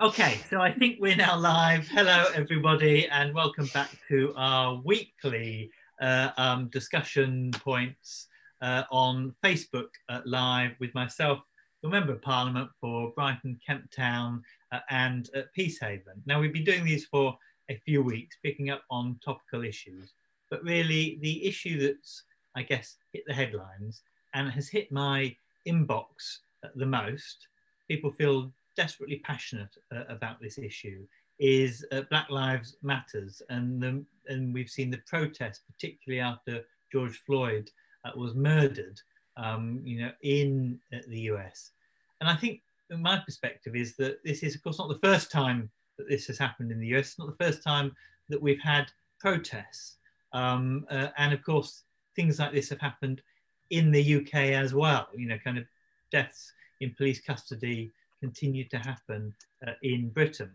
Okay, so I think we're now live. Hello, everybody, and welcome back to our weekly uh, um, discussion points uh, on Facebook uh, Live with myself, your Member of Parliament for Brighton, Kemp Town, uh, and Peacehaven. Now, we've been doing these for a few weeks, picking up on topical issues, but really the issue that's, I guess, hit the headlines and has hit my inbox the most, people feel desperately passionate uh, about this issue is uh, Black Lives Matters, and the, and we've seen the protests, particularly after George Floyd uh, was murdered, um, you know, in uh, the US. And I think, my perspective, is that this is, of course, not the first time that this has happened in the US. It's not the first time that we've had protests, um, uh, and of course, things like this have happened in the UK as well. You know, kind of deaths in police custody continued to happen uh, in Britain.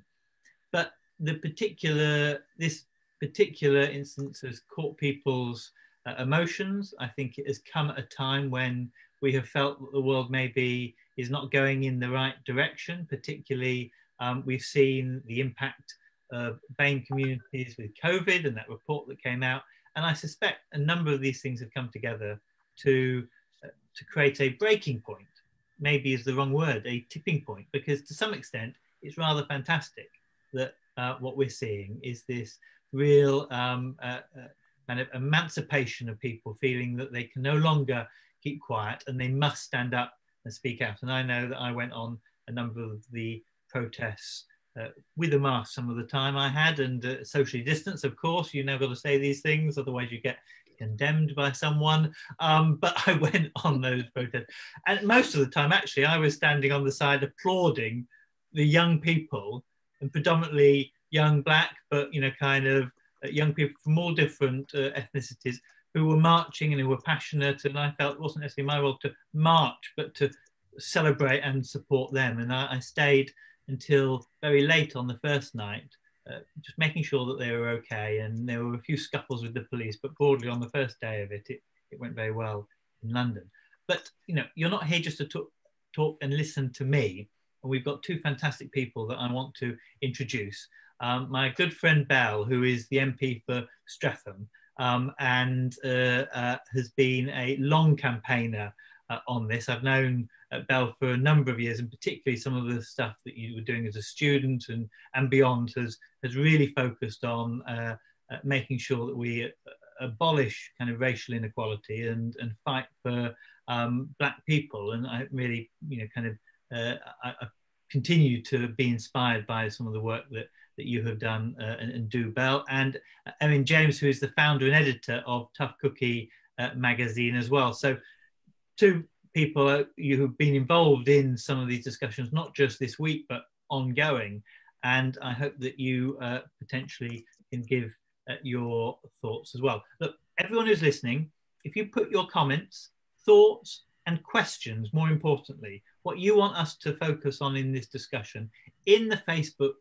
But the particular, this particular instance has caught people's uh, emotions. I think it has come at a time when we have felt that the world maybe is not going in the right direction. Particularly, um, we've seen the impact of BAME communities with COVID and that report that came out. And I suspect a number of these things have come together to, uh, to create a breaking point maybe is the wrong word, a tipping point, because to some extent it's rather fantastic that uh, what we're seeing is this real um, uh, uh, kind of emancipation of people feeling that they can no longer keep quiet and they must stand up and speak out. And I know that I went on a number of the protests uh, with a mask some of the time I had and uh, socially distance, of course. You now got to say these things, otherwise you get condemned by someone. Um, but I went on those protests. And most of the time, actually, I was standing on the side applauding the young people and predominantly young black, but, you know, kind of uh, young people from all different uh, ethnicities who were marching and who were passionate. And I felt it wasn't necessarily my role to march, but to celebrate and support them. And I, I stayed until very late on the first night uh, just making sure that they were okay. And there were a few scuffles with the police, but broadly on the first day of it, it, it went very well in London. But you know, you're not here just to talk, talk and listen to me. And we've got two fantastic people that I want to introduce. Um, my good friend Bell, who is the MP for Streatham, um, and uh, uh, has been a long campaigner uh, on this. I've known at Bell for a number of years, and particularly some of the stuff that you were doing as a student and, and beyond has, has really focused on uh, uh, making sure that we uh, abolish kind of racial inequality and, and fight for um, black people. And I really, you know, kind of uh, I, I, continue to be inspired by some of the work that, that you have done uh, and, and, do, Bell. And Erin James, who is the founder and editor of Tough Cookie uh, magazine as well. So two people uh, you who've been involved in some of these discussions, not just this week, but ongoing. And I hope that you uh, potentially can give uh, your thoughts as well. Look, everyone who's listening, if you put your comments, thoughts, and questions, more importantly, what you want us to focus on in this discussion in the Facebook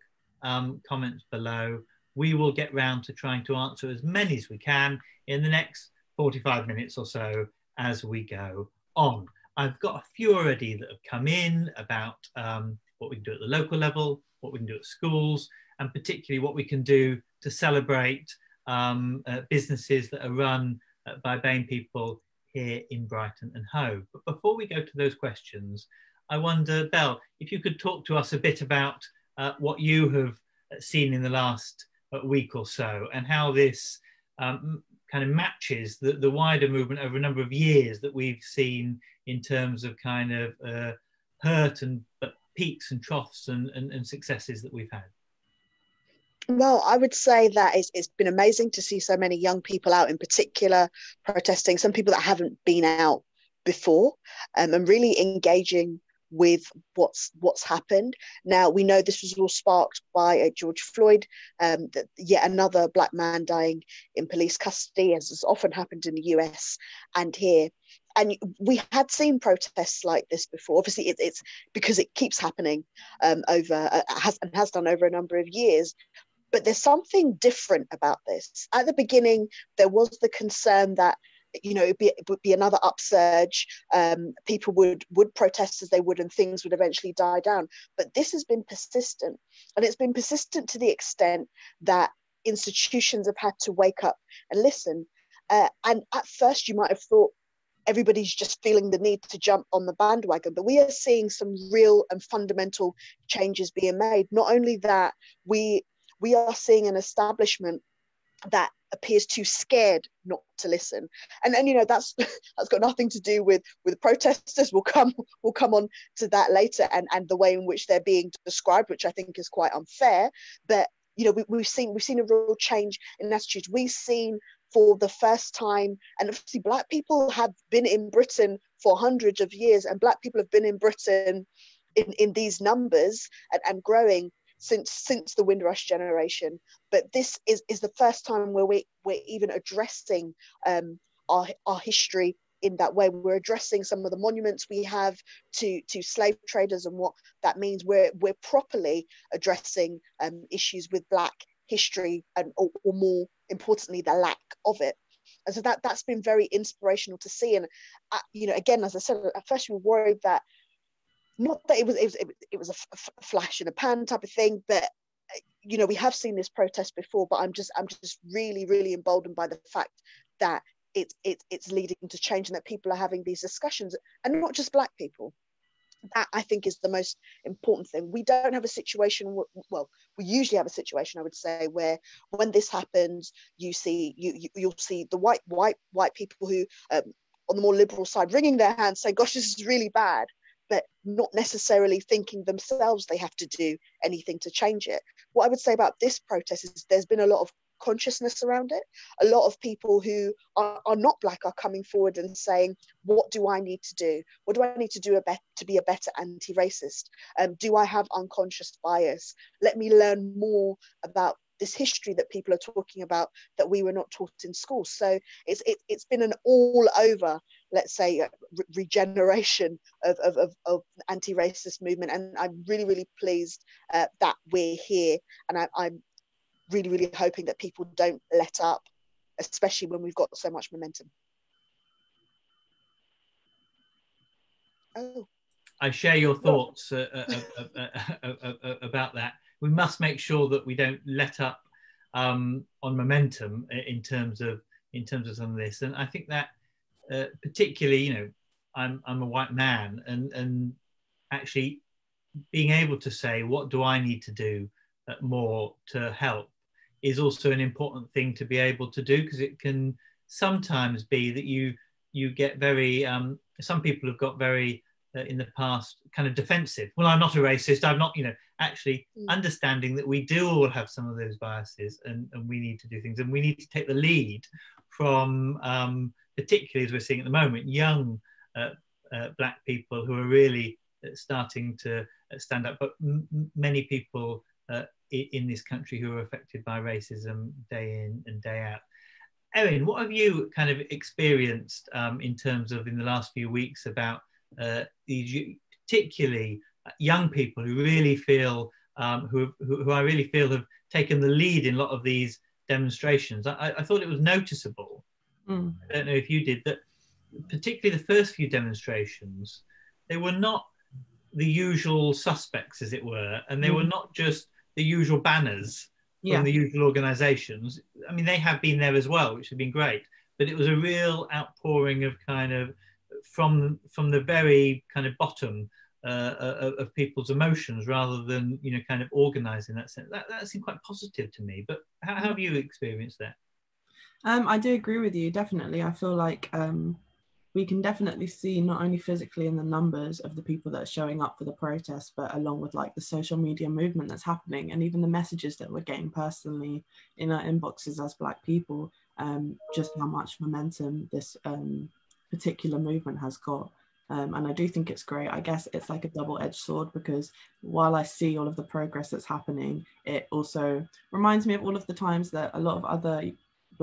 um, comments below, we will get round to trying to answer as many as we can in the next 45 minutes or so as we go on. I've got a few already that have come in about um, what we can do at the local level, what we can do at schools, and particularly what we can do to celebrate um, uh, businesses that are run uh, by BAME people here in Brighton and Hove. But before we go to those questions, I wonder, Bell, if you could talk to us a bit about uh, what you have seen in the last uh, week or so and how this um, kind of matches the, the wider movement over a number of years that we've seen in terms of kind of uh, hurt and but peaks and troughs and, and, and successes that we've had? Well, I would say that it's, it's been amazing to see so many young people out, in particular, protesting. Some people that haven't been out before, um, and really engaging with what's what's happened. Now we know this was all sparked by uh, George Floyd, um, that yet another black man dying in police custody, as has often happened in the US and here. And we had seen protests like this before. Obviously, it, it's because it keeps happening um, over uh, has and has done over a number of years. But there's something different about this. At the beginning, there was the concern that you know, be, it would be another upsurge. Um, people would would protest as they would, and things would eventually die down. But this has been persistent, and it's been persistent to the extent that institutions have had to wake up and listen. Uh, and at first, you might have thought everybody's just feeling the need to jump on the bandwagon. But we are seeing some real and fundamental changes being made. Not only that, we we are seeing an establishment that appears too scared not to listen. And and you know that's that's got nothing to do with with protesters. We'll come we'll come on to that later and and the way in which they're being described which i think is quite unfair. But you know we, we've seen we've seen a real change in attitudes. We've seen for the first time. And obviously, Black people have been in Britain for hundreds of years, and Black people have been in Britain in, in these numbers and, and growing since since the Windrush generation. But this is, is the first time where we, we're even addressing um, our, our history in that way. We're addressing some of the monuments we have to, to slave traders and what that means. We're, we're properly addressing um, issues with Black history and or, or more importantly the lack of it and so that that's been very inspirational to see and uh, you know again as i said at first we were worried that not that it was it was, it was a, f- flash in a pan type of thing but you know we have seen this protest before but i'm just i'm just really really emboldened by the fact that it's it, it's leading to change and that people are having these discussions and not just black people that I think is the most important thing. We don't have a situation, well, we usually have a situation, I would say, where when this happens, you see, you, you will see the white white white people who, um, on the more liberal side, wringing their hands, saying, "Gosh, this is really bad," but not necessarily thinking themselves they have to do anything to change it. What I would say about this protest is there's been a lot of consciousness around it. A lot of people who are, are not black are coming forward and saying, "What do I need to do? What do I need to do a to be a better anti-racist? Um, do I have unconscious bias? Let me learn more about." This history that people are talking about that we were not taught in school. So it's it, has been an all over, let's say, uh, re- regeneration of, of, of, of anti-racist movement. And I'm really, really pleased uh, that we're here. And I, I'm really, really hoping that people don't let up, especially when we've got so much momentum. Oh. I share your thoughts uh, uh, uh, about that. We must make sure that we don't let up um, on momentum in terms of in terms of some of this. And I think that uh, particularly, you know, I'm I'm a white man, and and actually being able to say what do I need to do more to help is also an important thing to be able to do because it can sometimes be that you you get very um, some people have got very uh, in the past kind of defensive well i'm not a racist i'm not you know actually mm. understanding that we do all have some of those biases and, and we need to do things and we need to take the lead from um, particularly as we're seeing at the moment young uh, uh, black people who are really uh, starting to uh, stand up but many people uh, in this country who are affected by racism day in and day out. Erin, what have you kind of experienced um, in terms of in the last few weeks about uh, these, particularly young people who really feel, um, who, who, I really feel have taken the lead in a lot of these demonstrations? I, I thought it was noticeable. Mm. I don't know if you did that, particularly the first few demonstrations, they were not the usual suspects, as it were, and they mm. were not just the usual banners yeah. from the usual organizations. I mean, they have been there as well, which has been great. But it was a real outpouring of kind of from from the very kind of bottom uh, of, of, people's emotions rather than you know kind of organizing that sense. That, that seemed quite positive to me. But how, how have you experienced that? Um, I do agree with you. Definitely, I feel like um, we can definitely see not only physically in the numbers of the people that are showing up for the protest, but along with like the social media movement that's happening and even the messages that we're getting personally in our inboxes as Black people, um, just how much momentum this um, particular movement has got. Um, and I do think it's great. I guess it's like a double edged sword because while I see all of the progress that's happening, it also reminds me of all of the times that a lot of other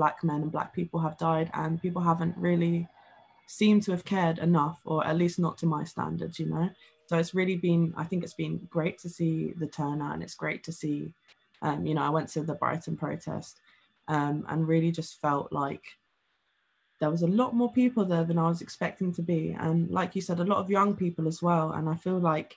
Black men and Black people have died and people haven't really seemed to have cared enough, or at least not to my standards, you know. So it's really been, I think it's been great to see the turnout, and it's great to see, um, you know, I went to the Brighton protest um, and really just felt like there was a lot more people there than I was expecting to be. And like you said, a lot of young people as well. And I feel like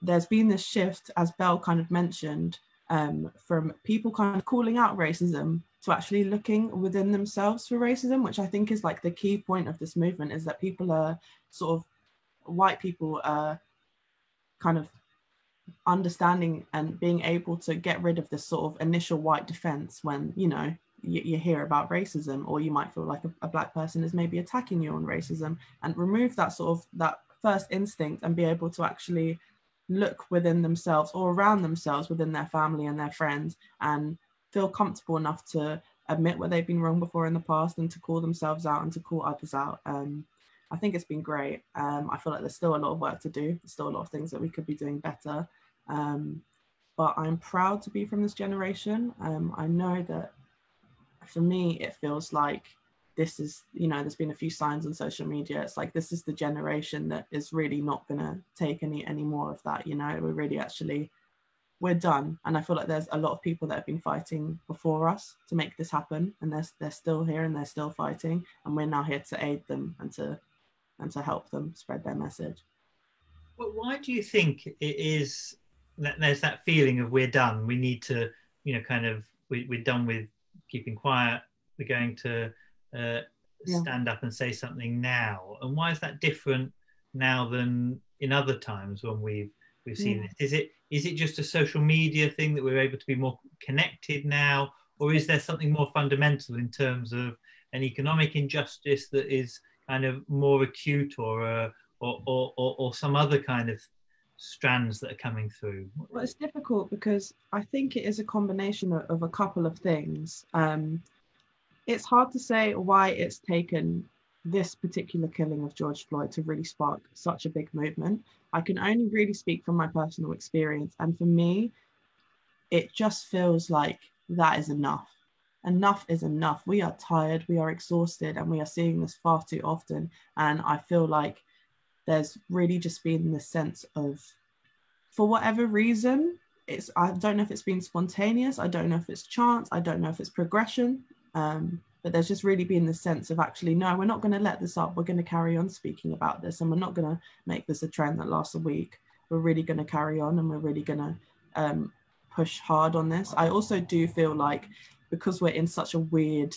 there's been this shift, as bell kind of mentioned, um, from people kind of calling out racism to actually looking within themselves for racism, which I think is like the key point of this movement is that people are sort of white people are kind of understanding and being able to get rid of this sort of initial white defense when you know you, you hear about racism or you might feel like a, a, black person is maybe attacking you on racism and remove that sort of that first instinct and be able to actually look within themselves or around themselves within their family and their friends and feel comfortable enough to admit where they've been wrong before in the past and to call themselves out and to call others out. Um, i think it's been great. Um, i feel like there's still a lot of work to do. There's still a lot of things that we could be doing better. Um, but i'm proud to be from this generation. Um, i know that for me, it feels like this is, you know, there's been a few signs on social media. It's like this is the generation that is really not going to take any any more of that. You know, we're really actually we're done. And I feel like there's a lot of people that have been fighting before us to make this happen, and they're they're still here and they're still fighting, and we're now here to aid them and to and to help them spread their message. Well, why do you think it is that there's that feeling of we're done? We need to, you know, kind of we, we're done with keeping quiet. We're going to uh, yeah. stand up and say something now. And why is that different now than in other times when we've we've seen yeah. Is it is it is it just a social media thing that we're able to be more connected now, or is there something more fundamental in terms of an economic injustice that is kind of more acute, or uh, or, or, or, or some other kind of strands that are coming through? Well, it's difficult because I think it is a combination of, of a couple of things. Um, it's hard to say why it's taken this particular killing of George Floyd to really spark such a big movement. I can only really speak from my personal experience. And for me, it just feels like that is enough. Enough is enough. We are tired, we are exhausted, and we are seeing this far too often. And I feel like there's really just been this sense of, for whatever reason, it's I don't know if it's been spontaneous, I don't know if it's chance, I don't know if it's progression, um, but there's just really been the sense of actually, no, we're not going to let this up. We're going to carry on speaking about this, and we're not going to make this a trend that lasts a week. We're really going to carry on, and we're really going to um, push hard on this. I also do feel like because we're in such a weird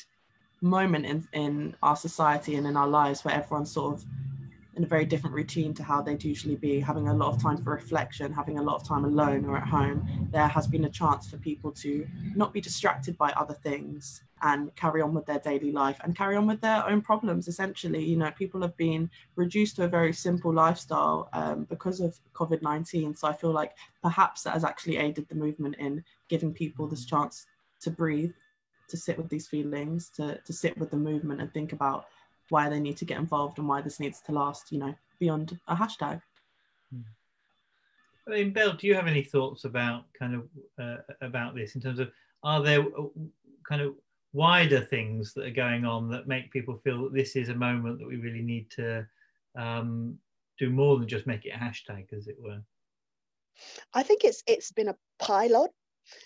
moment in, in our society and in our lives where everyone's sort of in a very different routine to how they'd usually be, having a lot of time for reflection, having a lot of time alone or at home, there has been a chance for people to not be distracted by other things and carry on with their daily life and carry on with their own problems. Essentially, you know, people have been reduced to a very simple lifestyle um, because of COVID 19. So I feel like perhaps that has actually aided the movement in giving people this chance to breathe, to sit with these feelings, to, to sit with the movement and think about why they need to get involved and why this needs to last, you know, beyond a hashtag. I mean, Bell, do you have any thoughts about kind of uh, about this in terms of are there uh, kind of wider things that are going on that make people feel that this is a moment that we really need to um, do more than just make it a hashtag, as it were? I think it's it's been a pylon,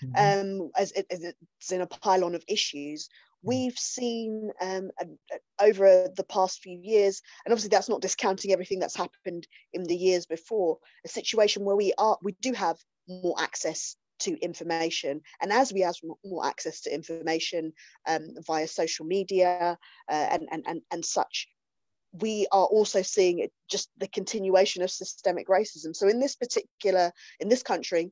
mm-hmm. um, as, it, as it's in a pylon of issues we've seen um, over the past few years, and obviously that's not discounting everything that's happened in the years before, a situation where we are we do have more access to information, and as we have more access to information um, via social media uh, and, and and and such, we are also seeing just the continuation of systemic racism. So in this particular in this country,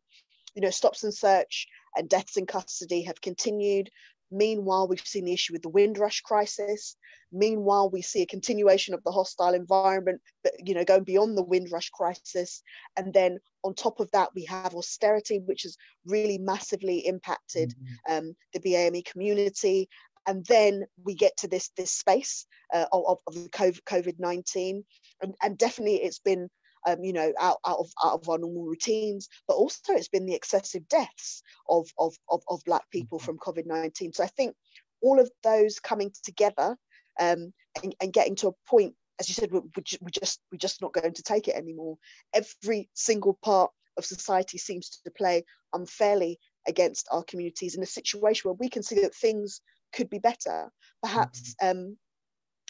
you know, stops and search and deaths in custody have continued. Meanwhile, we've seen the issue with the Windrush crisis. Meanwhile, we see a continuation of the hostile environment, but you know, going beyond the Windrush crisis. And then on top of that, we have austerity, which has really massively impacted mm-hmm. um, the BAME community. And then we get to this this space uh, of, of the COVID nineteen, and, and definitely it's been um, you know, out, out, of, out of our normal routines, but also it's been the excessive deaths of, of, of, of Black people mm-hmm. from COVID 19. So I think all of those coming together um, and, and getting to a point, as you said, we're, we, we just, we're just not going to take it anymore. Every single part of society seems to play unfairly against our communities in a situation where we can see that things could be better. Perhaps mm-hmm. um,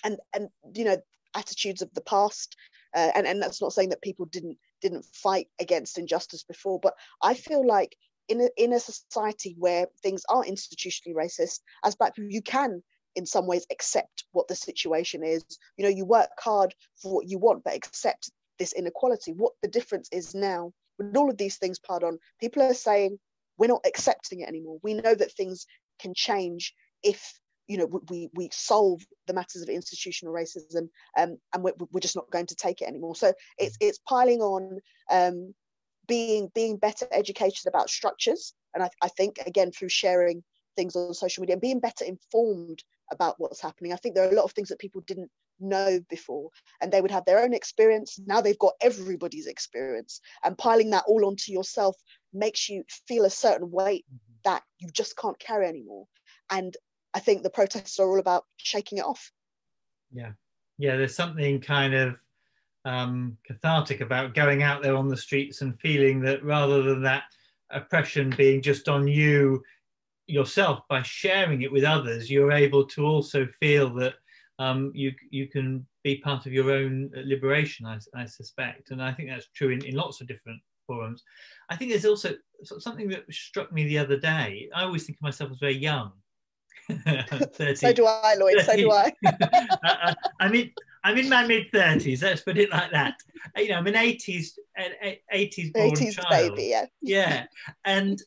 and and you know attitudes of the past uh, and and that's not saying that people didn't didn't fight against injustice before but i feel like in a, in a society where things are institutionally racist as black people you can in some ways accept what the situation is. You know you work hard for what you want but accept this inequality. What the difference is now with all of these things piled on people are saying we're not accepting it anymore. We know that things can change if you know we we solve the matters of institutional racism um, and we're, we're just not going to take it anymore. So it's it's piling on um, being being better educated about structures. And I, I think again through sharing things on social media and being better informed about what's happening i think there are a lot of things that people didn't know before. And they would have their own experience. Now they've got everybody's experience. And piling that all onto yourself makes you feel a certain weight mm-hmm. that you just can't carry anymore. And I think the protests are all about shaking it off. Yeah, yeah. There's something kind of um, cathartic about going out there on the streets and feeling that rather than that oppression being just on you yourself, by sharing it with others, you're able to also feel that um, you you can be part of your own liberation. I, I suspect, and I think that's true in, in lots of different forums. I think there's also something that struck me the other day. I always think of myself as very young, so do I, Lloyd. So do I. uh, I'm in. I'm in my mid thirties. Let's put it like that. You know, I'm an eighties, eighties born 80s child. baby. Yeah. Yeah, and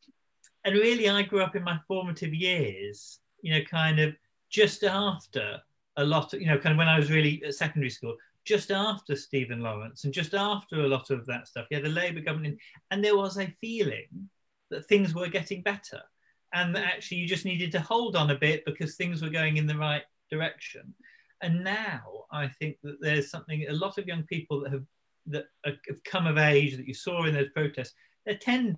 and really, I grew up in my formative years. You know, kind of just after a lot of you know, kind of when I was really at secondary school, just after Stephen Lawrence, and just after a lot of that stuff. Yeah, the Labour government, and there was a feeling that things were getting better and that actually you just needed to hold on a bit because things were going in the right direction. And now I think that there's something a lot of young people that have that have come of age that you saw in those protests. They're 10,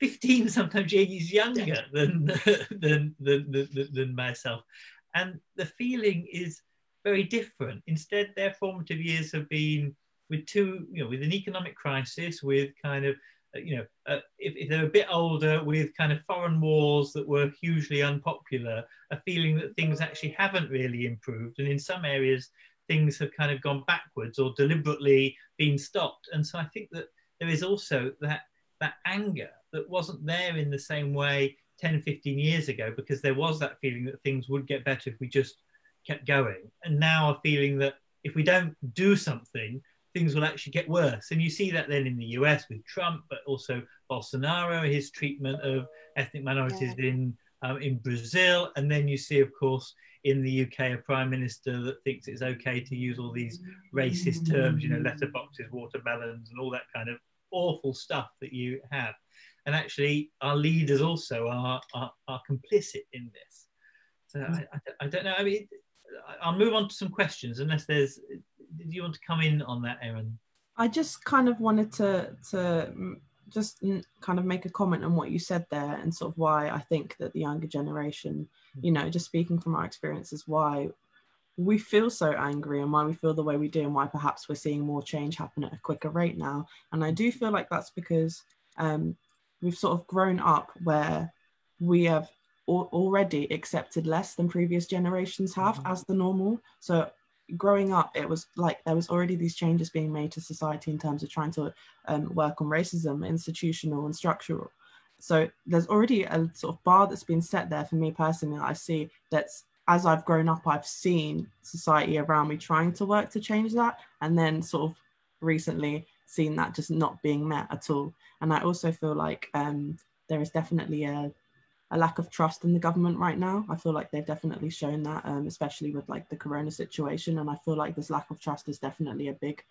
15, sometimes years younger than, than, than, than, than myself. And the feeling is very different. Instead, their formative years have been with two, you know, with an economic crisis, with kind of you know, uh, if, if, they're a bit older with kind of foreign wars that were hugely unpopular, a feeling that things actually haven't really improved. And in some areas, things have kind of gone backwards or deliberately been stopped. And so I think that there is also that, that anger that wasn't there in the same way 10, 15 years ago, because there was that feeling that things would get better if we just kept going. And now a feeling that if we don't do something, things will actually get worse. And you see that then in the US with Trump, but also Bolsonaro, his treatment of ethnic minorities yeah. in um, in Brazil, and then you see, of course, in the UK, a prime minister that thinks it's okay to use all these racist terms, you know, letterboxes, watermelons, and all that kind of awful stuff that you have. And actually, our leaders also are are, are complicit in this. So I, I, I don't know. I mean, I'll move on to some questions, unless there's did you want to come in on that, Erin? I just kind of wanted to to just kind of make a comment on what you said there and sort of why I think that the younger generation, you know, just speaking from our experiences, why we feel so angry and why we feel the way we do and why perhaps we're seeing more change happen at a quicker rate now. And I do feel like that's because um, we've sort of grown up where we have already accepted less than previous generations have mm-hmm. as the normal. So growing up, it was like there was already these changes being made to society in terms of trying to um, work on racism, institutional and structural. So there's already a sort of bar that's been set there for me personally. I see that's as I've grown up, I've seen society around me trying to work to change that, and then sort of recently seen that just not being met at all. And I also feel like um, there is definitely a a lack of trust in the government right now. I feel like they've definitely shown that, um, especially with like the corona situation. And I feel like this lack of trust is definitely a big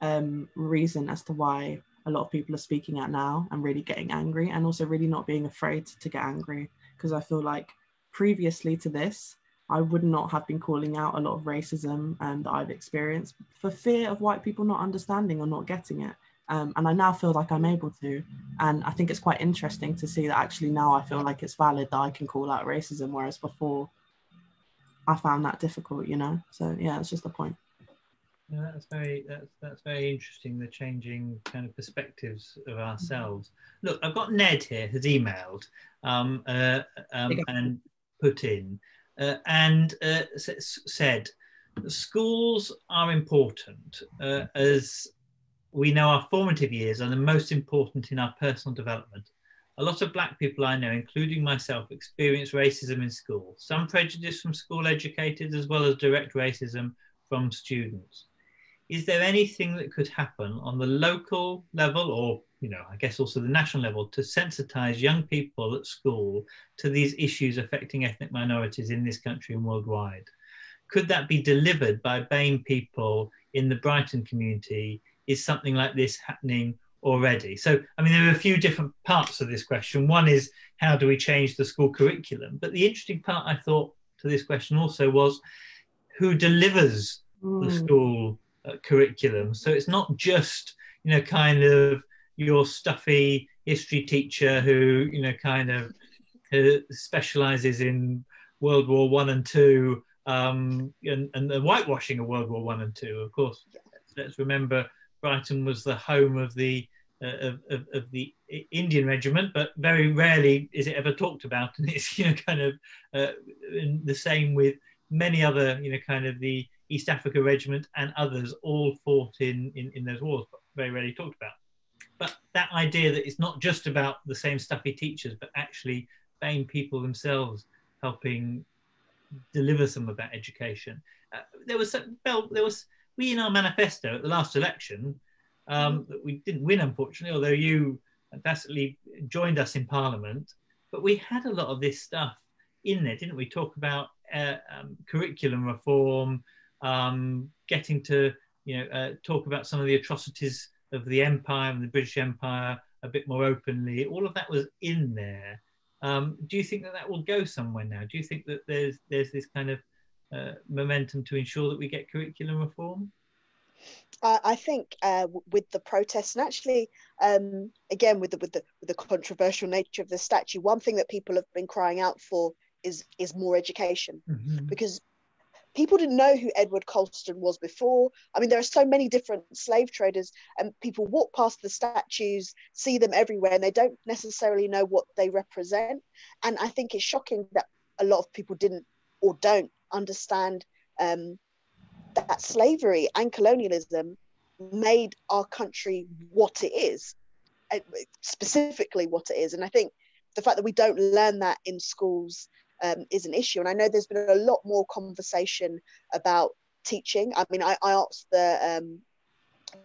um, reason as to why a lot of people are speaking out now and really getting angry and also really not being afraid to get angry. Because I feel like previously to this, I would not have been calling out a lot of racism um, that I've experienced for fear of white people not understanding or not getting it. Um, and I now feel like I'm able to. And I think it's quite interesting to see that actually now I feel like it's valid that I can call out racism, whereas before I found that difficult, you know? So yeah, it's just a point. Yeah, that's very that's that's very interesting. The changing kind of perspectives of ourselves. Look, I've got Ned here has emailed um, uh, um, and put in uh, and uh, said schools are important uh, as we know our formative years are the most important in our personal development. A lot of black people I know, including myself, experience racism in school. Some prejudice from school educators as well as direct racism from students. Is there anything that could happen on the local level or, you know, I guess also the national level to sensitize young people at school to these issues affecting ethnic minorities in this country and worldwide? Could that be delivered by BAME people in the Brighton community? Is something like this happening already? So, I mean, there are a few different parts of this question. One is how do we change the school curriculum? But the interesting part I thought to this question also was who delivers mm. the school uh, curriculum. So it's not just, you know, kind of your stuffy history teacher who, you know, kind of uh, specializes in World War One and Two um, and, and, the whitewashing of World War One and Two. Of course, let's remember Brighton was the home of the uh, of, of, the Indian regiment, but very rarely is it ever talked about, and it's you know kind of uh, the same with many other you know kind of the East Africa Regiment and others all fought in, in, in those wars, but very rarely talked about. But that idea that it's not just about the same stuffy teachers, but actually BAME people themselves helping deliver some of that education. Uh, there was well, there was we in our manifesto at the last election um, that we didn't win, unfortunately, although you fantastically joined us in Parliament. But we had a lot of this stuff in there, didn't we? Talk about uh, um, curriculum reform, um, getting to you know uh, talk about some of the atrocities of the empire and the British Empire a bit more openly. All of that was in there. Um, do you think that that will go somewhere now? Do you think that there's there's this kind of uh, momentum to ensure that we get curriculum reform? I think uh, with the protests and actually, um, again with the with the with the controversial nature of the statue, one thing that people have been crying out for is is more education mm-hmm. because people didn't know who Edward Colston was before. I mean, there are so many different slave traders, and people walk past the statues, see them everywhere, and they don't necessarily know what they represent. And I think it's shocking that a lot of people didn't or don't understand um, that slavery and colonialism made our country what it is, specifically what it is. And I think the fact that we don't learn that in schools um, is an issue. And I know there's been a lot more conversation about teaching. I mean, I, I asked the um,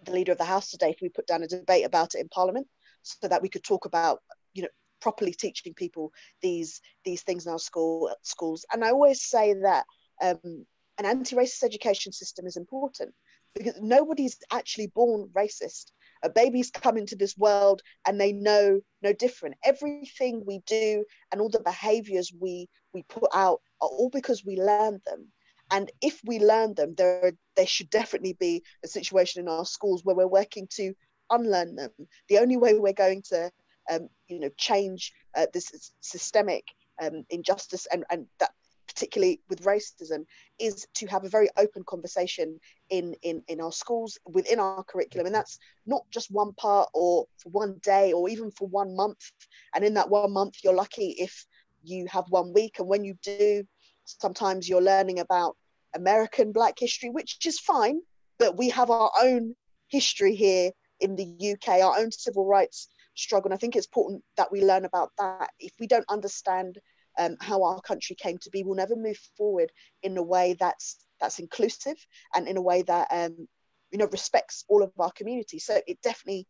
the leader of the House today if we put down a debate about it in Parliament, so that we could talk about, you know, properly teaching people these these things in our school schools. And I always say that um, an anti-racist education system is important because nobody's actually born racist. A babies come into this world and they know no different. Everything we do and all the behaviors we we put out are all because we learned them. And if we learn them there there should definitely be a situation in our schools where we're working to unlearn them. The only way we're going to um, you know change uh, this systemic um, injustice and and that particularly with racism, is to have a very open conversation in, in, in our schools, within our curriculum. And that's not just one part or for one day or even for one month. And in that one month, you're lucky if you have one week. And when you do, sometimes you're learning about American Black history, which is fine, but we have our own history here in the UK, our own civil rights struggle. And I think it's important that we learn about that. If we don't understand um, how our country came to be will never move forward in a way that's that's inclusive and in a way that um, you know respects all of our community. So it definitely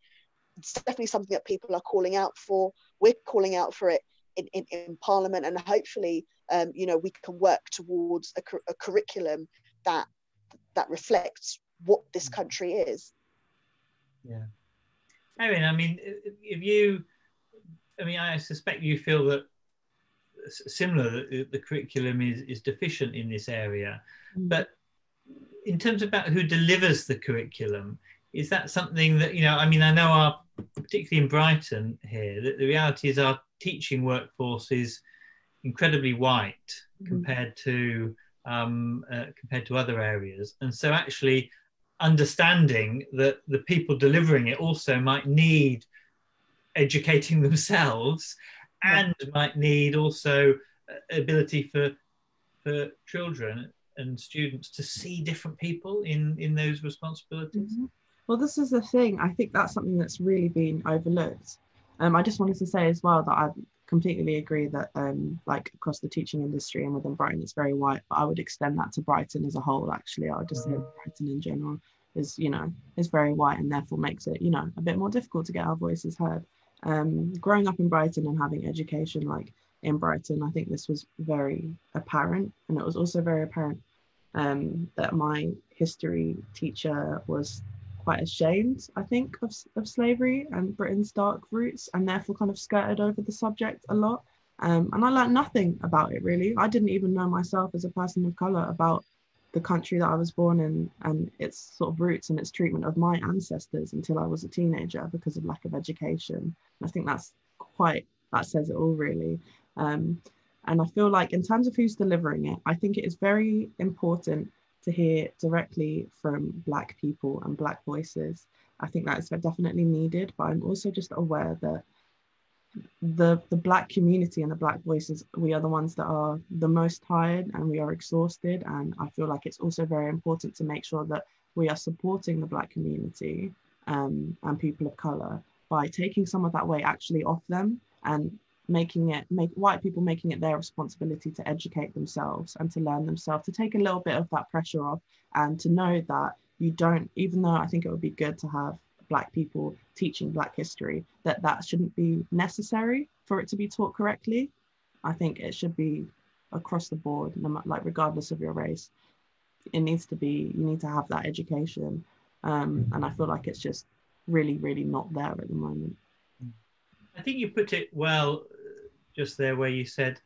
it's definitely something that people are calling out for. We're calling out for it in, in, in Parliament, and hopefully, um, you know, we can work towards a, a curriculum that that reflects what this mm. country is. Yeah, I mean, I mean, if you, I mean, I suspect you feel that similar that the curriculum is, is deficient in this area. Mm. But in terms about who delivers the curriculum, is that something that, you know, I mean, I know our, particularly in Brighton here, that the reality is our teaching workforce is incredibly white mm. compared to um, uh, compared to other areas. And so actually understanding that the people delivering it also might need educating themselves and might need also uh, ability for for children and students to see different people in in those responsibilities? Mm-hmm. Well, this is the thing. I think that's something that's really been overlooked. Um, I just wanted to say as well that I completely agree that um, like across the teaching industry and within Brighton, it's very white. But I would extend that to Brighton as a whole. Actually, I would just say mm-hmm. Brighton in general is you know is very white and therefore makes it you know a bit more difficult to get our voices heard. Um, growing up in Brighton and having education like in Brighton, I think this was very apparent, and it was also very apparent um, that my history teacher was quite ashamed, I think, of, of slavery and Britain's dark roots, and therefore kind of skirted over the subject a lot. Um, and I learned nothing about it really. I didn't even know myself as a person of color about the country that I was born in and its sort of roots and its treatment of my ancestors until I was a teenager because of lack of education. I think that's quite that says it all really. Um, and I feel like in terms of who's delivering it, I think it is very important to hear directly from Black people and Black voices. I think that is definitely needed, but I'm also just aware that the the black community and the black voices we are the ones that are the most tired and we are exhausted. And i feel like it's also very important to make sure that we are supporting the black community um, and people of color by taking some of that weight actually off them and making it make white people making it their responsibility to educate themselves and to learn themselves to take a little bit of that pressure off and to know that you don't even though i think it would be good to have black people teaching black history that that shouldn't be necessary for it to be taught correctly. I think it should be across the board like regardless of your race. It needs to be you need to have that education. Um, and i feel like it's just really really not there at the moment. I think you put it well just there where you said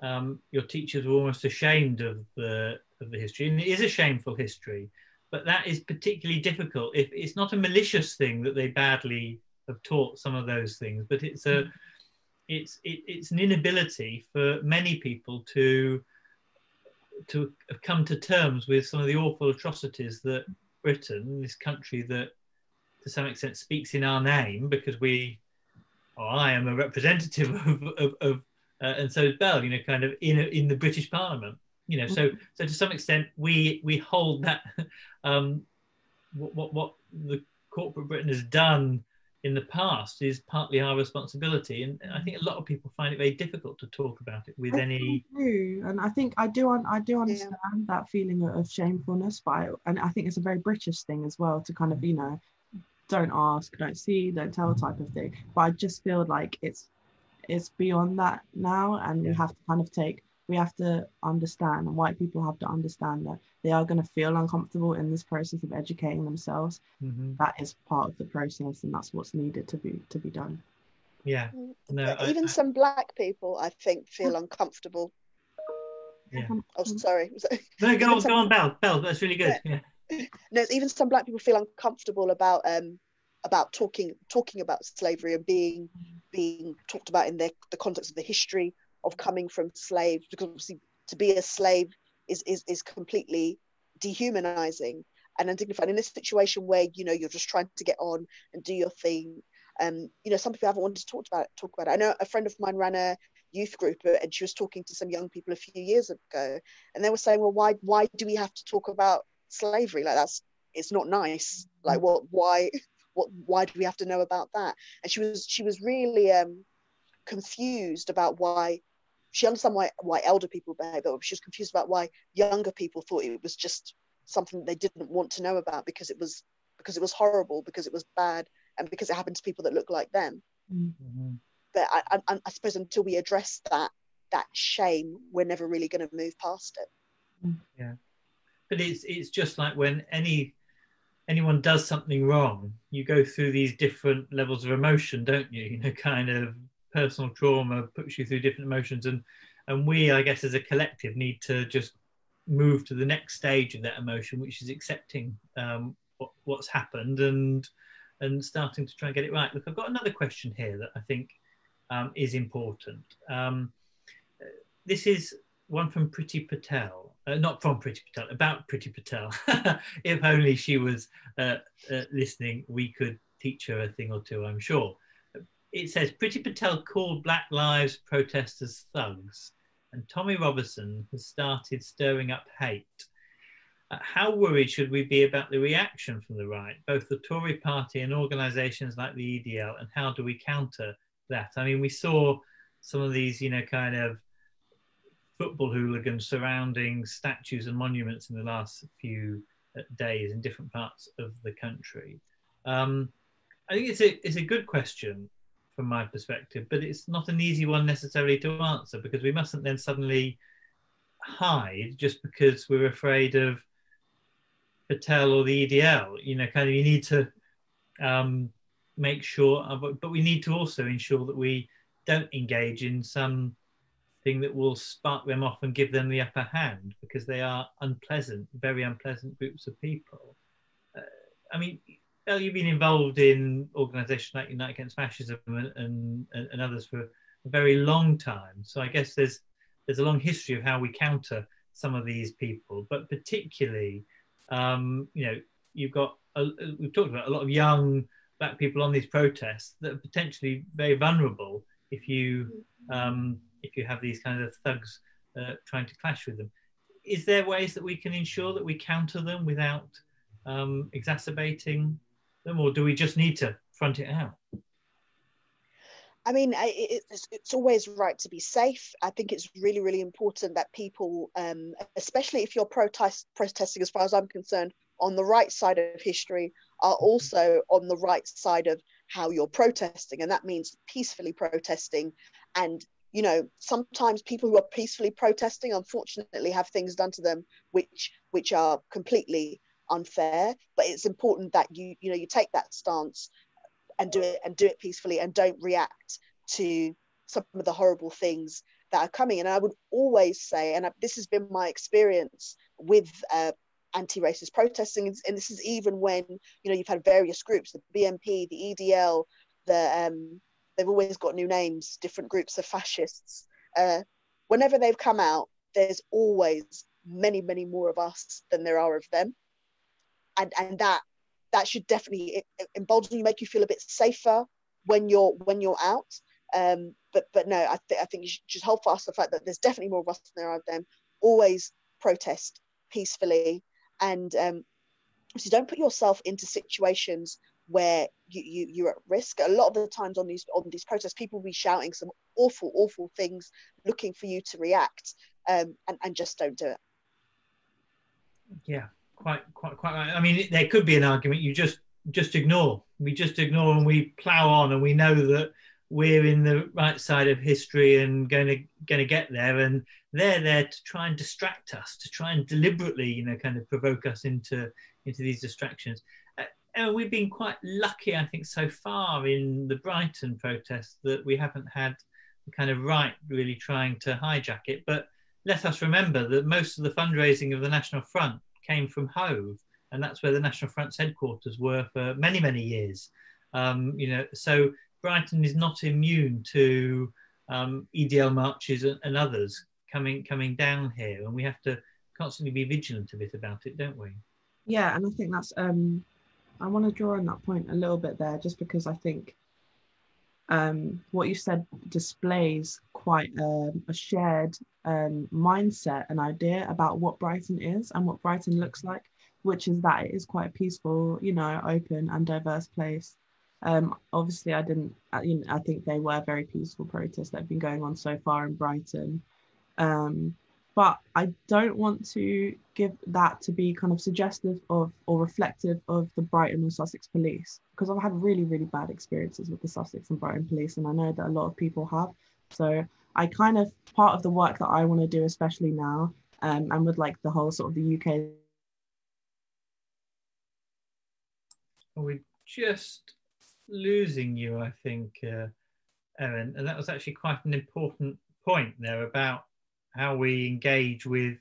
um, your teachers were almost ashamed of the of the history, and it is a shameful history. But that is particularly difficult. If it's not a malicious thing that they badly have taught some of those things, but it's a it's it, it's an inability for many people to to come to terms with some of the awful atrocities that Britain, this country that to some extent speaks in our name because we I am a representative of, of, of uh, and so is Bell, you know, kind of in, a, in the British Parliament, you know, so, mm-hmm. so to some extent we, we hold that, um, what, what, what the corporate Britain has done in the past is partly our responsibility and i think a lot of people find it very difficult to talk about it with I any do. and i think i do i do understand yeah. that feeling of shamefulness but I, and i think it's a very british thing as well to kind of you know don't ask, don't see, don't tell type of thing. But I just feel like it's it's beyond that now, and we have to kind of take we have to understand, and white people have to understand that they are going to feel uncomfortable in this process of educating themselves. Mm-hmm. That is part of the process, and that's what's needed to be to be done. Yeah, no, even I, some black people, I think, feel uncomfortable. Yeah. Oh, sorry. no, go on, some... go on, Bell. Bell, that's really good. Yeah. yeah no, even some black people feel uncomfortable about um about talking talking about slavery and being being talked about in the the context of the history of coming from slaves because obviously to be a slave is is is completely dehumanizing and undignified. In a situation where you know you're just trying to get on and do your thing um you know some people haven't wanted to talk about it, talk about it. I know a friend of mine ran a youth group and she was talking to some young people a few years ago and they were saying well why why do we have to talk about slavery? Like that's it's not nice. Like what why what why do we have to know about that? And she was she was really um confused about why she understood why why elder people behave but she was confused about why younger people thought it was just something they didn't want to know about because it was because it was horrible because it was bad and because it happened to people that look like them. Mm-hmm. but I, I, I suppose until we address that that shame we're never really going to move past it. Yeah. But it's it's just like when any anyone does something wrong, you go through these different levels of emotion, don't you? You know, kind of personal trauma puts you through different emotions, and and we, I guess, as a collective, need to just move to the next stage of that emotion, which is accepting um, what, what's happened and and starting to try and get it right. Look, I've got another question here that I think um, is important. Um, this is one from Priti Patel, uh, not from Priti Patel, about Priti Patel. if only she was uh, uh, listening, we could teach her a thing or two, I'm sure. It says Priti Patel called Black Lives protesters thugs and Tommy Robinson has started stirring up hate. Uh, how worried should we be about the reaction from the right, both the Tory party and organisations like the EDL, and how do we counter that? I mean, we saw some of these, you know, kind of football hooligans surrounding statues and monuments in the last few uh, days in different parts of the country. Um, I think it's a it's a good question from my perspective, but it's not an easy one necessarily to answer because we mustn't then suddenly hide just because we're afraid of Patel or the EDL. You know, kind of you need to um, make sure, uh, but, we need to also ensure that we don't engage in some thing that will spark them off and give them the upper hand because they are unpleasant, very unpleasant groups of people. Uh, I mean, well, you've been involved in organisations like Unite Against Fascism and, and, and others for a very long time. So I guess there's there's a long history of how we counter some of these people, but particularly, um, you know, you've got a, we've talked about a lot of young black people on these protests that are potentially very vulnerable if you um, if you have these kind of thugs uh, trying to clash with them. Is there ways that we can ensure that we counter them without um, exacerbating them, or do we just need to front it out? I mean, it's, it's always right to be safe. I think it's really, really important that people, um, especially if you're protest, protesting, as far as I'm concerned, on the right side of history, are also on the right side of how you're protesting. And that means peacefully protesting. And, you know, sometimes people who are peacefully protesting, unfortunately, have things done to them which which are completely unfair but it's important that you you know you take that stance and do it and do it peacefully and don't react to some of the horrible things that are coming. And i would always say and this has been my experience with uh, anti-racist protesting and this is even when you know you've had various groups the bnp the edl the um, they've always got new names different groups of fascists. Uh, whenever they've come out there's always many many more of us than there are of them and and that that should definitely embolden you, make you feel a bit safer when you're when you're out. Um, but but no, I, I think you should just hold fast to the fact that there's definitely more of us than there are of them. Always protest peacefully, and um, so don't put yourself into situations where you, you you're at risk. A lot of the times on these on these protests, people will be shouting some awful awful things, looking for you to react, um, and and just don't do it. Yeah, quite quite quite right. I mean, there could be an argument you just just ignore. We just ignore and we plow on, and we know that we're in the right side of history and going to going to get there. And they're there to try and distract us, to try and deliberately, you know, kind of provoke us into into these distractions. Uh, and we've been quite lucky, I think, so far in the Brighton protest that we haven't had the kind of right really trying to hijack it. But let us remember that most of the fundraising of the National Front came from Hove, and that's where the National Front's headquarters were for many, many years. Um, you know, so Brighton is not immune to um, EDL marches and, and, others coming coming down here, and we have to constantly be vigilant a bit about it, don't we? Yeah, and I think that's. Um, I want to draw on that point a little bit there, just because I think um, what you said displays quite um, a shared um, mindset and idea about what Brighton is and what Brighton looks like, which is that it is quite a peaceful, you know, open and diverse place. Um, obviously, I didn't. I, you know, I think they were very peaceful protests that have been going on so far in Brighton. Um, but I don't want to give that to be kind of suggestive of or reflective of the Brighton or Sussex police because I've had really, really bad experiences with the Sussex and Brighton police, and I know that a lot of people have. So I kind of part of the work that I want to do, especially now, um, and with like the whole sort of the UK. We're just losing you, I think, uh, Erin, and that was actually quite an important point there about how we engage with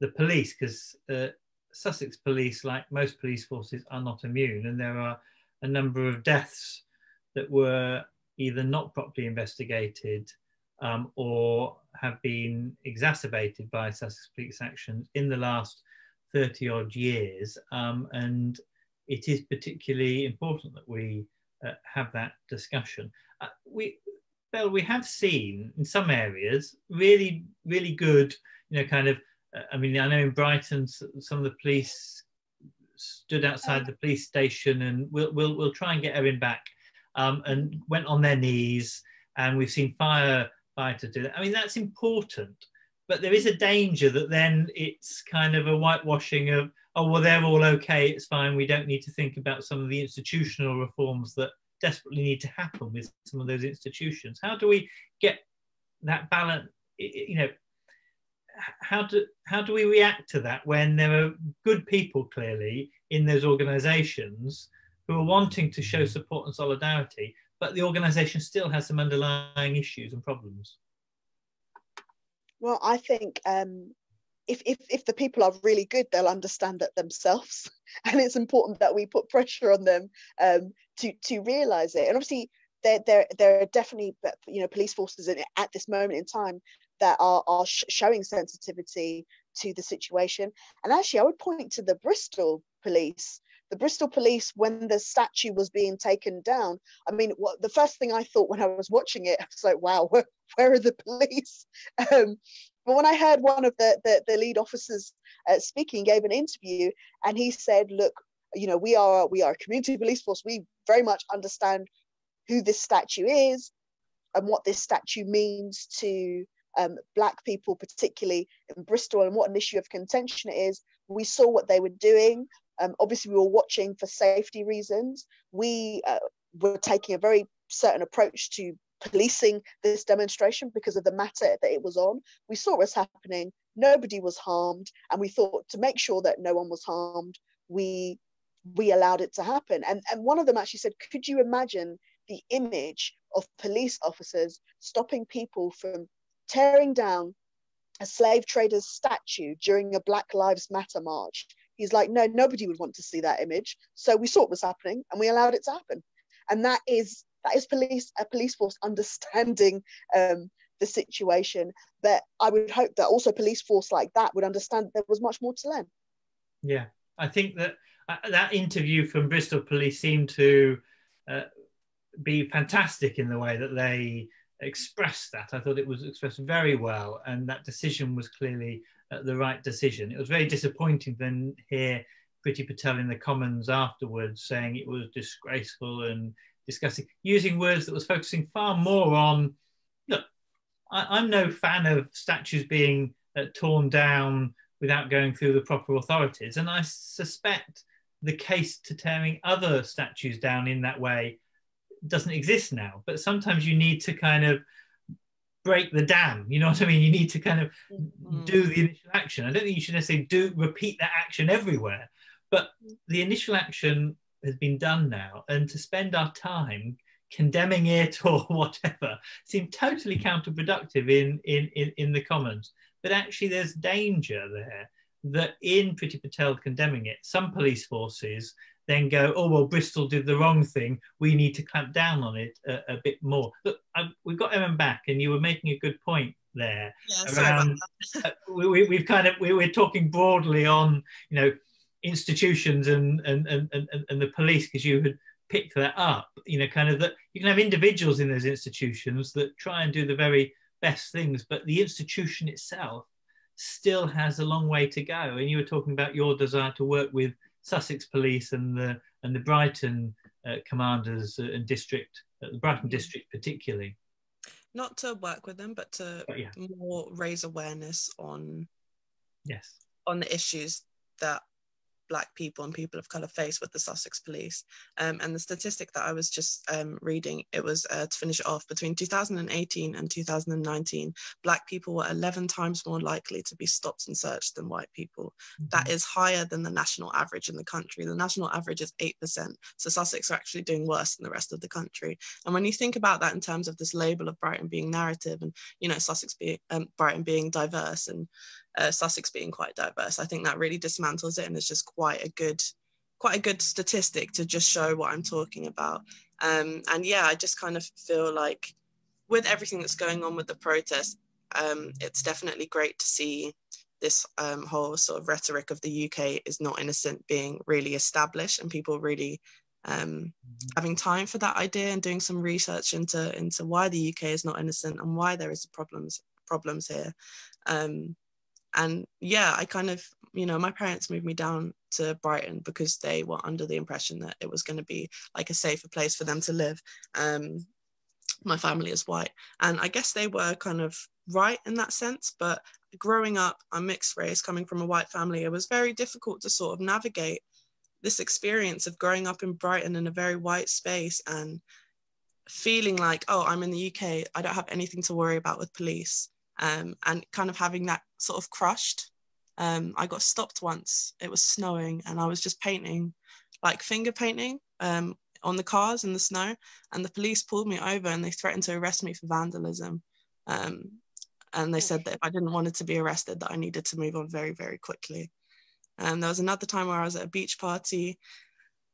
the police because uh, Sussex police, like most police forces, are not immune, and there are a number of deaths that were either not properly investigated um, or have been exacerbated by Sussex police actions in the last 30 odd years. Um, and it is particularly important that we uh, have that discussion. Uh, we Bell, we have seen in some areas really, really good, you know, kind of. Uh, I mean, I know in Brighton, some of the police stood outside the police station, and we'll we'll, we'll try and get Erin back, um, and went on their knees, and we've seen firefighters do that. I mean, that's important, but there is a danger that then it's kind of a whitewashing of, oh well, they're all okay, it's fine. We don't need to think about some of the institutional reforms that desperately need to happen with some of those institutions. How do we get that balance? You know, how do how do we react to that when there are good people clearly in those organisations who are wanting to show support and solidarity, but the organisation still has some underlying issues and problems? Well, I think um, if, if if the people are really good, they'll understand that themselves, and it's important that we put pressure on them um, to to realise it. And obviously, there there there are definitely you know police forces at this moment in time that are are sh- showing sensitivity to the situation. And actually, I would point to the Bristol police. The Bristol police, when the statue was being taken down, I mean, what the first thing I thought when I was watching it, I was like, "Wow, where, where are the police?" Um, but when I heard one of the, the, the lead officers uh, speaking, gave an interview, and he said, "Look, you know, we are we are a community police force. We very much understand who this statue is and what this statue means to um, black people, particularly in Bristol, and what an issue of contention it is. We saw what they were doing. Um, obviously, we were watching for safety reasons. We uh, were taking a very certain approach to policing this demonstration because of the matter that it was on. We saw was happening. Nobody was harmed, and we thought to make sure that no one was harmed, we we allowed it to happen. And and one of them actually said, "Could you imagine the image of police officers stopping people from tearing down a slave trader's statue during a Black Lives Matter march?" He's like, "No, nobody would want to see that image." So we saw what was happening, and we allowed it to happen. And that is that is police a police force understanding um, the situation. But I would hope that also police force like that would understand there was much more to learn. Yeah, I think that uh, that interview from Bristol Police seemed to uh, be fantastic in the way that they expressed that. I thought it was expressed very well, and that decision was clearly uh, the right decision. It was very disappointing then hear Priti Patel in the Commons afterwards saying it was disgraceful and discussing using words that was focusing far more on look I, am no fan of statues being uh, torn down without going through the proper authorities and i suspect the case to tearing other statues down in that way doesn't exist now but sometimes you need to kind of break the dam you know what i mean you need to kind of mm-hmm. do the initial action i don't think you should necessarily do repeat that action everywhere but the initial action has been done now, and to spend our time condemning it or whatever seemed totally counterproductive in, in, in, in the Commons. But actually, there's danger there that in Priti Patel condemning it, some police forces then go, oh, well, Bristol did the wrong thing. We need to clamp down on it a, a bit more. Look, I, we've got Erin back, and you were making a good point there. Yeah, around, uh, we, we've kind of, we, we're talking broadly on, you know, institutions and and and, and, and the police because you had picked that up you know kind of that you can have individuals in those institutions that try and do the very best things but the institution itself still has a long way to go and you were talking about your desire to work with sussex police and the and the brighton uh, commanders and district uh, the brighton district particularly. Not to work with them but to but yeah. more raise awareness on yes. on the issues that black people and people of color face with the Sussex police. Um, and the statistic that I was just um, reading, it was uh, to finish it off between 2018 and 2019, black people were 11 times more likely to be stopped and searched than white people. Mm-hmm. That is higher than the national average in the country. The national average is 8%. So Sussex are actually doing worse than the rest of the country. And when you think about that in terms of this label of Brighton being narrative and, you know, Sussex being, um, Brighton being diverse and uh, Sussex being quite diverse. I think that really dismantles it and it's just quite a good, quite a good statistic to just show what I'm talking about. Um, and yeah, I just kind of feel like with everything that's going on with the protest, um, it's definitely great to see this um, whole sort of rhetoric of the UK is not innocent being really established and people really um, having time for that idea and doing some research into into why the UK is not innocent and why there is problems problems here. Um, and yeah, I kind of you know my parents moved me down to Brighton because they were under the impression that it was going to be like a safer place for them to live. Um, my family is white, and I guess they were kind of right in that sense. But growing up, I'm mixed race, coming from a white family, it was very difficult to sort of navigate this experience of growing up in Brighton in a very white space and feeling like, oh, I'm in the UK, I don't have anything to worry about with police, um, and kind of having that sort of crushed. Um, I got stopped once. It was snowing, and I was just painting, like finger painting, um, on the cars in the snow, and the police pulled me over and they threatened to arrest me for vandalism. Um, and they said that if I didn't want it to be arrested, that I needed to move on very, very quickly. And there was another time where I was at a beach party.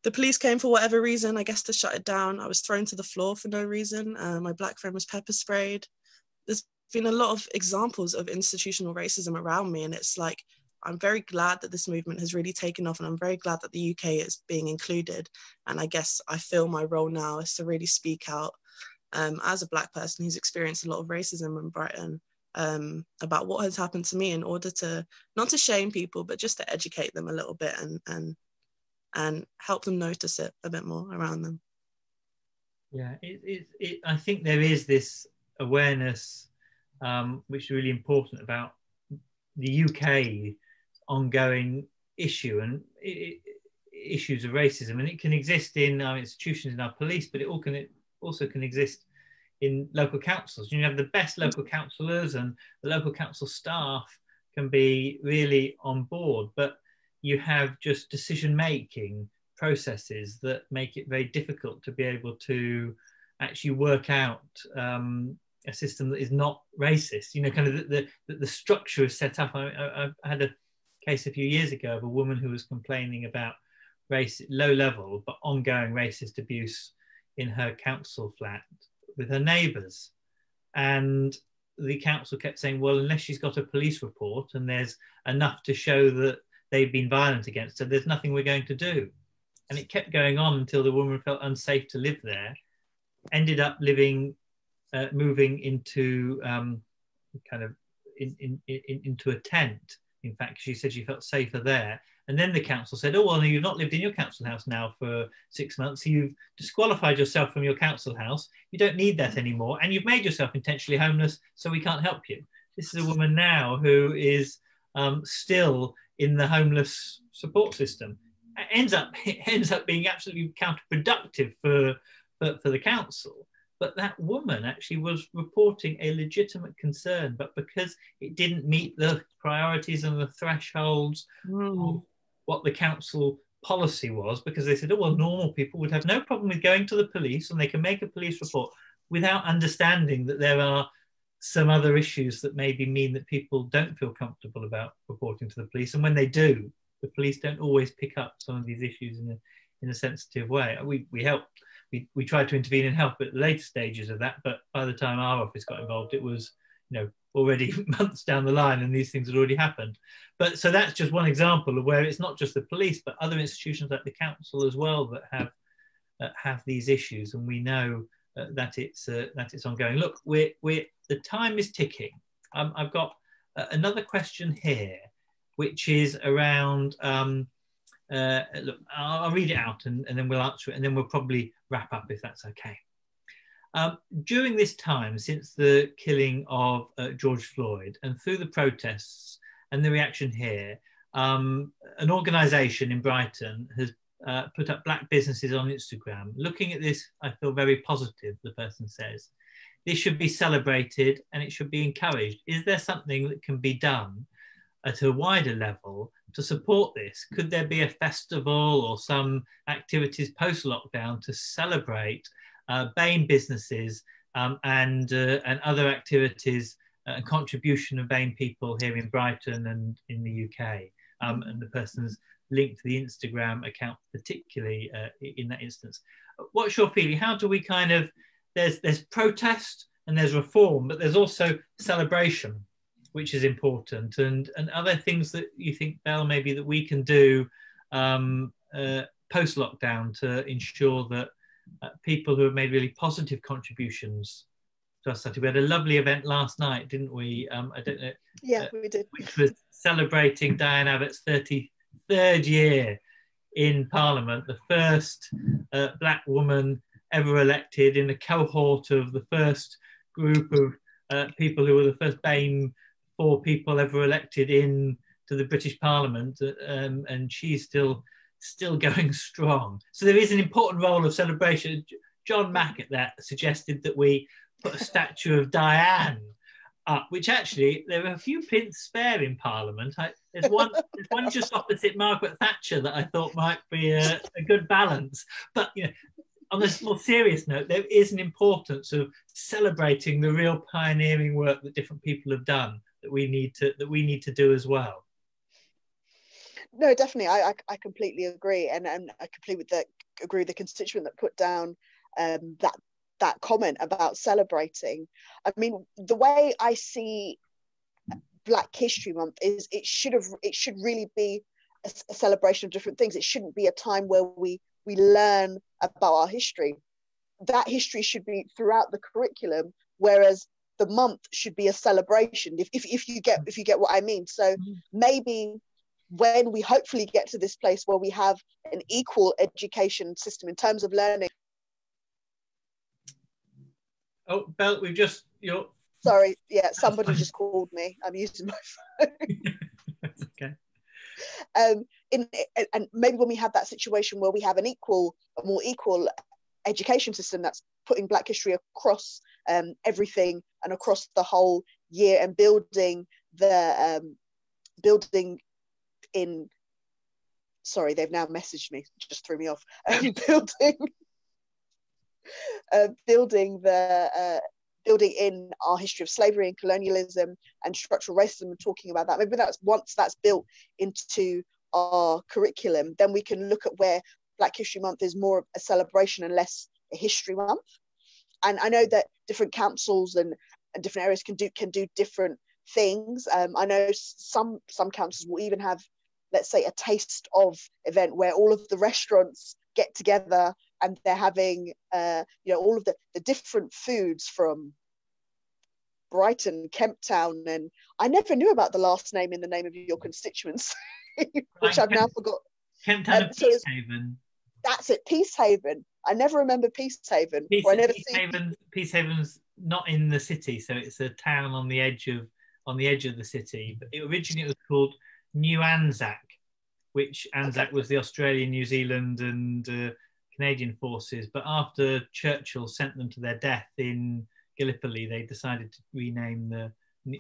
The police came for whatever reason, I guess to shut it down. I was thrown to the floor for no reason. Uh, my black friend was pepper sprayed. Been a lot of examples of institutional racism around me. And it's like, I'm very glad that this movement has really taken off. And I'm very glad that the UK is being included. And I guess I feel my role now is to really speak out um, as a Black person who's experienced a lot of racism in Brighton um, about what has happened to me in order to not to shame people, but just to educate them a little bit and and and help them notice it a bit more around them. Yeah, it, it, it I think there is this awareness, um, which is really important about the UK ongoing issue and it, issues of racism, and it can exist in our institutions, in our police, but it all can it also can exist in local councils. You have the best local councillors and the local council staff can be really on board, but you have just decision making processes that make it very difficult to be able to actually work out um, a system that is not racist. You know, kind of the, the, the structure is set up. I, I, I, had a case a few years ago of a woman who was complaining about race, low level but ongoing racist abuse in her council flat with her neighbours. And the council kept saying, well, unless she's got a police report and there's enough to show that they've been violent against her, there's nothing we're going to do. And it kept going on until the woman felt unsafe to live there, ended up living, uh, moving into um, kind of in, in, in, into a tent. In fact, she said she felt safer there. And then the council said, oh, well, you've not lived in your council house now for six months. You've disqualified yourself from your council house. You don't need that anymore. And you've made yourself intentionally homeless, so we can't help you. This is a woman now who is um, still in the homeless support system. It ends up, it ends up being absolutely counterproductive for, for, for the council but that woman actually was reporting a legitimate concern but because it didn't meet the priorities and the thresholds mm. of what the council policy was because they said, oh, well, normal people would have no problem with going to the police and they can make a police report without understanding that there are some other issues that maybe mean that people don't feel comfortable about reporting to the police. And when they do, the police don't always pick up some of these issues in a, in a sensitive way. We, we help, we, we tried to intervene and help at the later stages of that, but by the time our office got involved, it was, you know, already months down the line and these things had already happened. But so that's just one example of where it's not just the police, but other institutions like the council as well that have uh, have these issues, and we know uh, that it's uh, that it's ongoing. Look, we're we're the time is ticking. Um, I've got uh, another question here, which is around. Um, uh, look, I'll, I'll, read it out and, and then we'll answer it, and then we'll probably wrap up if that's okay. Um, during this time, since the killing of uh, George Floyd and through the protests and the reaction here, um, an organisation in Brighton has uh, put up black businesses on Instagram. Looking at this, I feel very positive, the person says. This should be celebrated and it should be encouraged. Is there something that can be done at a wider level to support this? Could there be a festival or some activities post lockdown to celebrate uh, BAME businesses um, and, uh, and other activities uh, and contribution of BAME people here in Brighton and in the UK. Um, and the person's linked to the Instagram account, particularly uh, in that instance. What's your feeling? How do we kind of, there's, there's protest and there's reform, but there's also celebration, which is important. And, and other things that you think, Bell maybe that we can do um, uh, post lockdown to ensure that uh, people who have made really positive contributions to our study. We had a lovely event last night, didn't we? Um, I don't know. Yeah, uh, we did. Which was celebrating Diane Abbott's 33rd year in Parliament, the first uh, black woman ever elected in a cohort of the first group of uh, people who were the first BAME four people ever elected in to the British Parliament, um, and she's still still going strong. So there is an important role of celebration. John Mack at that suggested that we put a statue of Diane up, which actually there are a few pins spare in Parliament. I, there's one, there's one just opposite Margaret Thatcher that I thought might be a, a good balance. But you know, on a more serious note, there is an importance of celebrating the real pioneering work that different people have done that we need to that we need to do as well. No, definitely, I I, I completely agree, and and I completely with the, agree with the constituent that put down um, that that comment about celebrating. I mean, the way I see Black History Month is it should have it should really be a, a celebration of different things. It shouldn't be a time where we we learn about our history. That history should be throughout the curriculum, whereas the month should be a celebration. If, if, if you get if you get what I mean. So mm-hmm. maybe when we hopefully get to this place where we have an equal education system in terms of learning. Oh, Bell, we've just you're sorry, yeah, somebody just called me. I'm using my phone. okay. Um, in and maybe when we have that situation where we have an equal, a more equal education system that's putting Black history across um, everything and across the whole year and building the um, building in. Sorry, they've now messaged me. Just threw me off. Um, building, uh, building the uh, building in our history of slavery and colonialism and structural racism and talking about that. Maybe that's once that's built into our curriculum, then we can look at where Black History Month is more of a celebration and less a history month. And I know that different councils and, and different areas can do can do different things. Um, I know some some councils will even have, let's say, a taste of event where all of the restaurants get together and they're having, uh, you know, all of the, the different foods from Brighton, Kemp Town, and I never knew about the last name in the name of your constituents. which I've now forgot. Kemp Town um, Peacehaven. That's it, Peacehaven. I never remember Peacehaven. Peace, I never Peacehaven, Peacehaven's not in the city, so it's a town on the edge of on the edge of the city. But it, originally it was called New Anzac, which Anzac okay. was the Australian, New Zealand, and uh, Canadian forces. But after Churchill sent them to their death in Gallipoli, they decided to rename the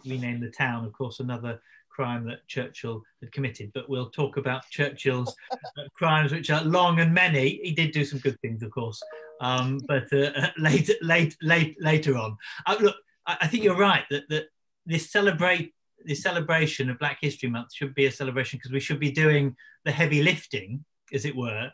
rename the town. Of course, another crime that Churchill had committed, but we'll talk about Churchill's uh, crimes, which are long and many. He did do some good things, of course, um, but uh, later, late, late, later on. Uh, look, I, I, think you're right that, that this celebrate this celebration of Black History Month should be a celebration because we should be doing the heavy lifting, as it were,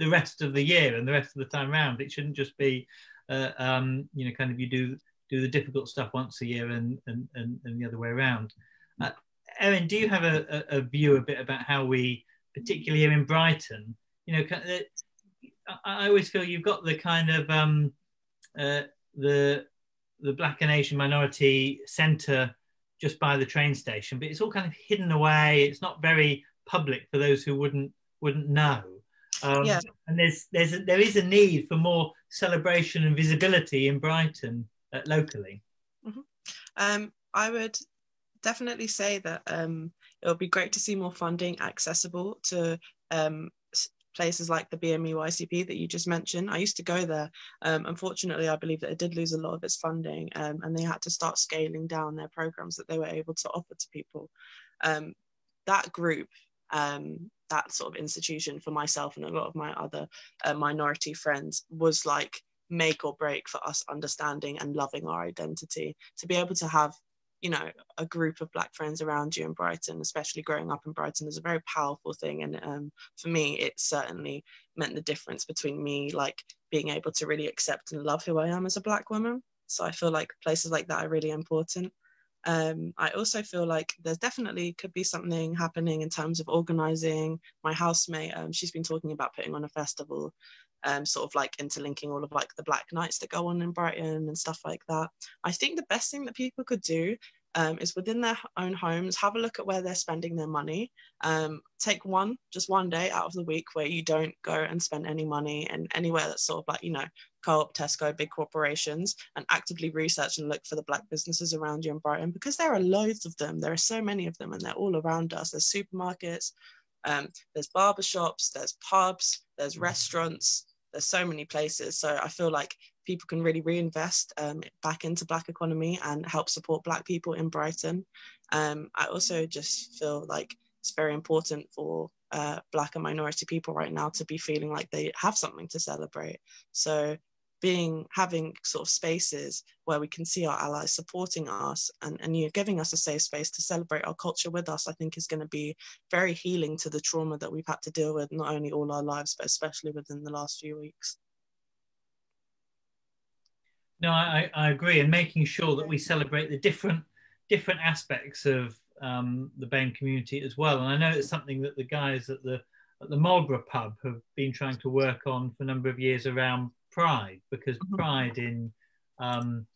the rest of the year and the rest of the time around. It shouldn't just be, uh, um, you know, kind of you do do the difficult stuff once a year and and, and, and the other way around. Uh, Erin, do you have a, a, view a bit about how we, particularly here in Brighton, you know, I always feel you've got the kind of um, uh, the the Black and Asian minority centre just by the train station, but it's all kind of hidden away. It's not very public for those who wouldn't wouldn't know. Um, yeah. And there's there's a, there is a need for more celebration and visibility in Brighton uh, locally. Mm-hmm. Um, I would definitely say that um, it would be great to see more funding accessible to um, places like the BME YCP that you just mentioned. I used to go there. Um, unfortunately, I believe that it did lose a lot of its funding um, and they had to start scaling down their programs that they were able to offer to people. Um, that group, um, that sort of institution for myself and a lot of my other uh, minority friends was like make or break for us understanding and loving our identity. To be able to have you know a group of black friends around you in brighton especially growing up in brighton is a very powerful thing. And um, for me it certainly meant the difference between me like being able to really accept and love who i am as a black woman. So i feel like places like that are really important. Um, I also feel like there's definitely could be something happening in terms of organizing. My housemate, um, she's been talking about putting on a festival, um, sort of like interlinking all of like the Black Nights that go on in Brighton and stuff like that. I think the best thing that people could do um, is within their own homes, have a look at where they're spending their money. Um, take one, just one day out of the week where you don't go and spend any money and anywhere that's sort of like, you know, Co-op, Tesco, big corporations, and actively research and look for the black businesses around you in Brighton because there are loads of them. There are so many of them and they're all around us. There's supermarkets, um, there's barber shops, there's pubs, there's restaurants, there's so many places. So I feel like people can really reinvest um, back into black economy and help support black people in brighton um, i also just feel like it's very important for uh, black and minority people right now to be feeling like they have something to celebrate so being having sort of spaces where we can see our allies supporting us and, and you know, giving us a safe space to celebrate our culture with us, I think is going to be very healing to the trauma that we've had to deal with, not only all our lives, but especially within the last few weeks. No, I, I agree, and making sure that we celebrate the different different aspects of um, the BAME community as well. And I know it's something that the guys at the at the Marlborough pub have been trying to work on for a number of years around pride, because mm-hmm. pride in um,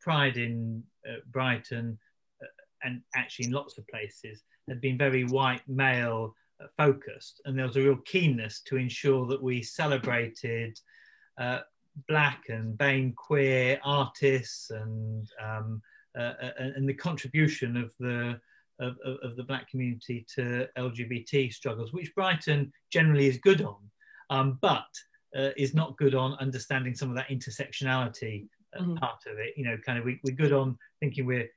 pride in uh, Brighton uh, and actually in lots of places had been very white male uh, focused, and there was a real keenness to ensure that we celebrated uh, black and BAME queer artists and um, uh, uh and the contribution of the of, of, the black community to LGBT struggles, which Brighton generally is good on, um, but uh, is not good on understanding some of that intersectionality uh, mm-hmm. part of it. You know, kind of we, we're good on thinking we're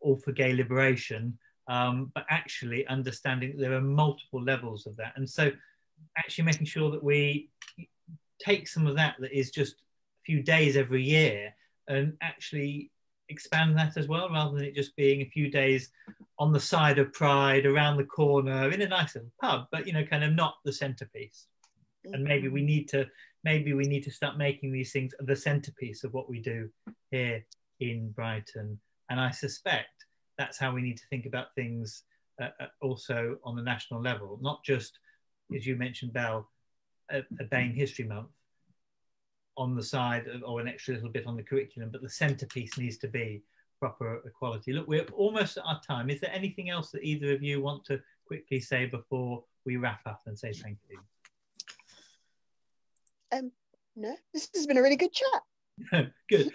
all for gay liberation, um, but actually understanding there are multiple levels of that. And so actually making sure that we take some of that that is just a few days every year and actually expand that as well rather than it just being a few days on the side of pride around the corner in a nice little pub but you know kind of not the centerpiece and maybe we need to maybe we need to start making these things the centerpiece of what we do here in brighton and i suspect that's how we need to think about things uh, uh also on the national level not just as you mentioned bell a, a BAME History Month on the side or an extra little bit on the curriculum, but the centerpiece needs to be proper equality. Look, we're almost at our time. Is there anything else that either of you want to quickly say before we wrap up and say thank you? Um, no, this has been a really good chat. good.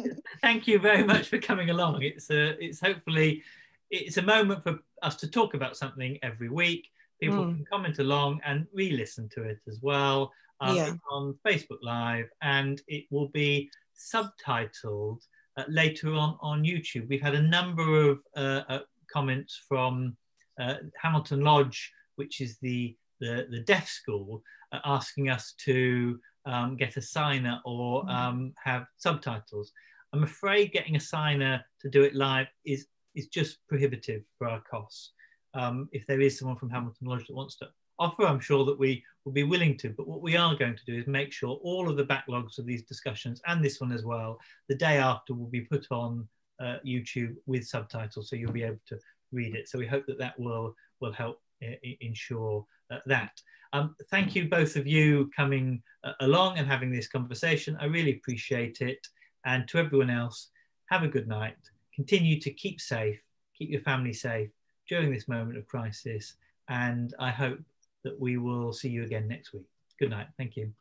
thank you very much for coming along. It's a, it's hopefully, it's a moment for us to talk about something every week. People mm. can comment along and re-listen to it as well um, yeah. on Facebook Live, and it will be subtitled uh, later on on YouTube. We've had a number of uh, uh, comments from uh, Hamilton Lodge, which is the the, the deaf school, uh, asking us to um, get a signer or mm. um, have subtitles. I'm afraid getting a signer to do it live is is just prohibitive for our costs um, if there is someone from Hamilton Lodge that wants to offer, I'm sure that we will be willing to. But what we are going to do is make sure all of the backlogs of these discussions and this one as well, the day after will be put on uh, YouTube with subtitles, so you'll be able to read it. So we hope that that will will help uh, ensure that. Um, thank you both of you coming uh, along and having this conversation. I really appreciate it. And to everyone else, have a good night. Continue to keep safe, keep your family safe, during this moment of crisis. And I hope that we will see you again next week. Good night. Thank you.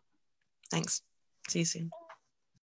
Thanks. See you soon.